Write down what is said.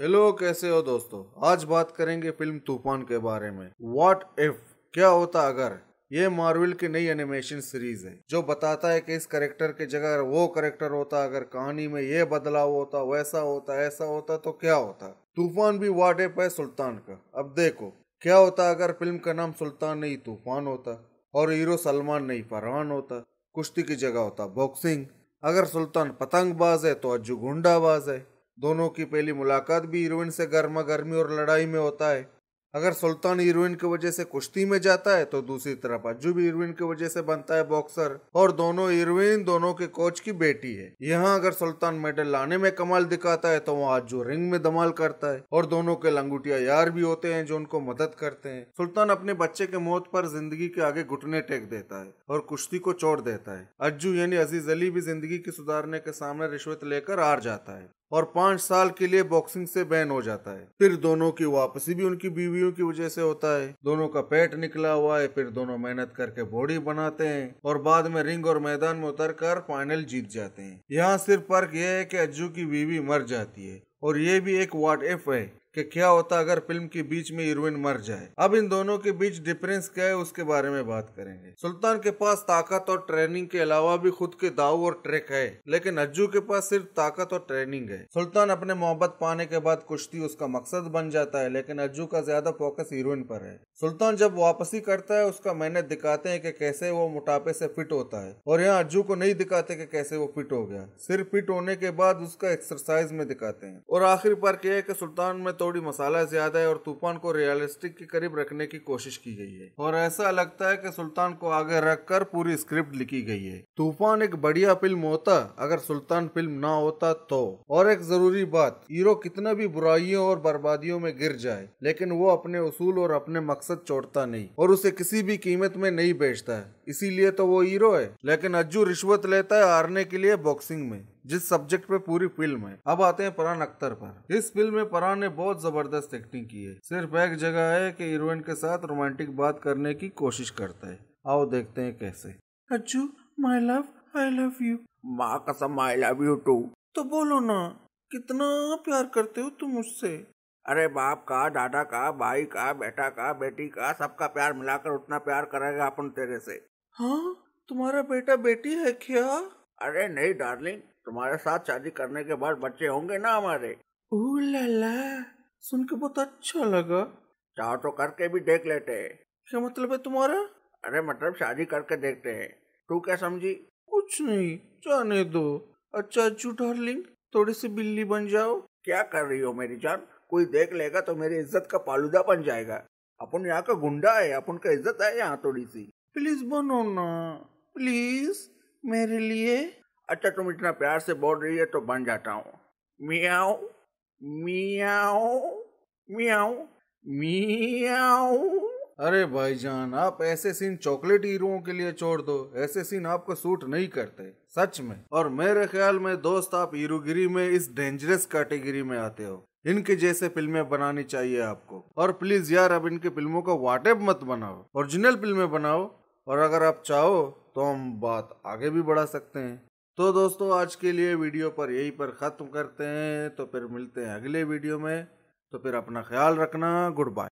Hello कैसे हो दोस्तों? आज बात करेंगे फ़िल्म तूफ़ान के बारे में। व्हाट इफ़ क्या होता अगर? ये मार्वल की नई एनिमेशन सीरीज़ है, जो बताता है कि इस करेक्टर की जगह वो करेक्टर होता, अगर कहानी में ये बदलाव होता, वैसा होता, ऐसा होता तो क्या होता? तूफ़ान भी व्हाट इफ़ है सुल्तान का। अब देखो, क्या होता अगर फ़िल्म का नाम सुल्तान नहीं, तूफ़ान होता, और हीरो सलमान नहीं, फरहान होता, कुश्ती की जगह होता बॉक्सिंग अगर सुल्तान पतंगबाज है तो अज्जू गुंडाबाज है। दोनों की पहली मुलाकात भी हीरोइन से गर्मा गर्मी और लड़ाई में होता है। अगर सुल्तान हीरोइन की वजह से कुश्ती में जाता है तो दूसरी तरफ़ अज्जू भी हीरोइन की वजह से बनता है बॉक्सर। और दोनों हीरोइन दोनों के कोच की बेटी है। यहाँ अगर सुल्तान मेडल लाने में कमाल दिखाता है तो वहाँ अज्जू रिंग में धमाल करता है। और दोनों के लंगूटिया यार भी होते हैं, जो उनको मदद करते हैं। सुल्तान अपने बच्चे के मौत पर ज़िंदगी के आगे घुटने टेक देता है और कुश्ती को छोड़ देता है। अज्जू यानी अज़ीज़ अली भी ज़िंदगी की सुधारने के सामने रिश्वत लेकर हार जाता है। और पाँच साल के लिए बॉक्सिंग से बैन हो जाता है। फिर दोनों की वापसी भी उनकी बीवियों की वजह से होता है। दोनों का पेट निकला हुआ है, फिर दोनों मेहनत करके बॉडी बनाते हैं और बाद में रिंग और मैदान में उतर कर फाइनल जीत जाते हैं। यहाँ सिर्फ़ फ़र्क यह है कि अज्जू की बीवी मर जाती है और ये भी एक वाट एफ़ है। कि क्या होता अगर फ़िल्म के बीच में हीरोइन मर जाए? अब इन दोनों के बीच डिफरेंस क्या है, उसके बारे में बात करेंगे। सुल्तान के पास ताकत और ट्रेनिंग के अलावा भी खुद के दाव और ट्रैक है, लेकिन अज्जू के पास सिर्फ़ ताकत और ट्रेनिंग है। सुल्तान अपने मोहब्बत पाने के बाद कुश्ती उसका मकसद बन जाता है, लेकिन अज्जू का ज़्यादा फोकस हीरोइन पर है। सुल्तान जब वापसी करता है, उसका मेहनत दिखाते हैं कि कैसे वो मोटापे से फिट होता है, और यहाँ अज्जू को नहीं दिखाते कि कैसे वो फिट हो गया। सिर्फ़ फिट होने के बाद उसका एक्सरसाइज में दिखाते हैं। और आखिरी पर क्या है कि सुल्तान में थोड़ी मसाला ज़्यादा है और तूफ़ान को रियलिस्टिक के करीब रखने की कोशिश की गई है। और ऐसा लगता है कि सुल्तान को आगे रखकर पूरी स्क्रिप्ट लिखी गई है। तूफ़ान एक बढ़िया फ़िल्म होता, अगर सुल्तान फ़िल्म ना होता तो। और एक ज़रूरी बात, हीरो कितना भी बुराइयों और बर्बादियों में गिर जाए, लेकिन वो अपने उसूल और अपने मकसद छोड़ता नहीं और उसे किसी भी कीमत में नहीं बेचता। इसीलिए तो वो हीरो है, लेकिन अज्जू रिश्वत लेता है हारने के लिए बॉक्सिंग में। जिस सब्जेक्ट पे पूरी फ़िल्म है। अब आते हैं परान अख्तर पर। इस फ़िल्म में परान ने बहुत ज़बरदस्त एक्टिंग की है। सिर्फ़ एक जगह है कि हीरोइन के साथ रोमांटिक बात करने की कोशिश करता है। आओ देखते हैं कैसे। Ajju my love I love you माँ कसम आई लव यू टू तो बोलो ना कितना प्यार करते हो तुम मुझसे अरे बाप का दादा का भाई का बेटा का बेटी का सबका प्यार मिलाकर उतना प्यार करेगा अपन तेरे से। हाँ तुम्हारा बेटा बेटी है क्या? अरे नहीं डार्लिंग तुम्हारे साथ शादी करने के बाद बच्चे होंगे ना हमारे। लाला सुन के बहुत अच्छा लगा। चाहो तो करके भी देख लेते। हैं क्या मतलब है तुम्हारा? अरे मतलब शादी करके देखते हैं। तू क्या समझी? कुछ नहीं जाने दो। अच्छा अच्छू डार्लिंग थोड़ी सी बिल्ली बन जाओ। क्या कर रही हो मेरी जान? कोई देख लेगा तो मेरी इज़्ज़त का पालूदा बन जाएगा। अपन यहाँ का गुंडा है अपन का इज़्ज़त है यहाँ थोड़ी सी। प्लीज़ बनो ना। प्लीज़ मेरे लिए अच्छा तुम इतना प्यार से बोल रही है तो बन जाता हूँ। मियाओ मियाओ मियाओ मियाओ अरे भाईजान, आप ऐसे सीन चॉकलेट हीरोओं के लिए छोड़ दो। ऐसे सीन आपको सूट नहीं करते, सच में। और मेरे ख्याल में दोस्त आप हीरोगिरी में इस डेंजरस कैटेगरी में आते हो। इनके जैसे फ़िल्में बनानी चाहिए आपको। और प्लीज़ यार, अब इनकी फ़िल्मों का वाटेप मत बनाओ। ओरिजिनल फ़िल्में बनाओ। और अगर आप चाहो तो हम बात आगे भी बढ़ा सकते हैं। तो दोस्तों, आज के लिए वीडियो पर यही पर ख़त्म करते हैं। तो फिर मिलते हैं अगले वीडियो में। तो फिर अपना ख्याल रखना। Good bye.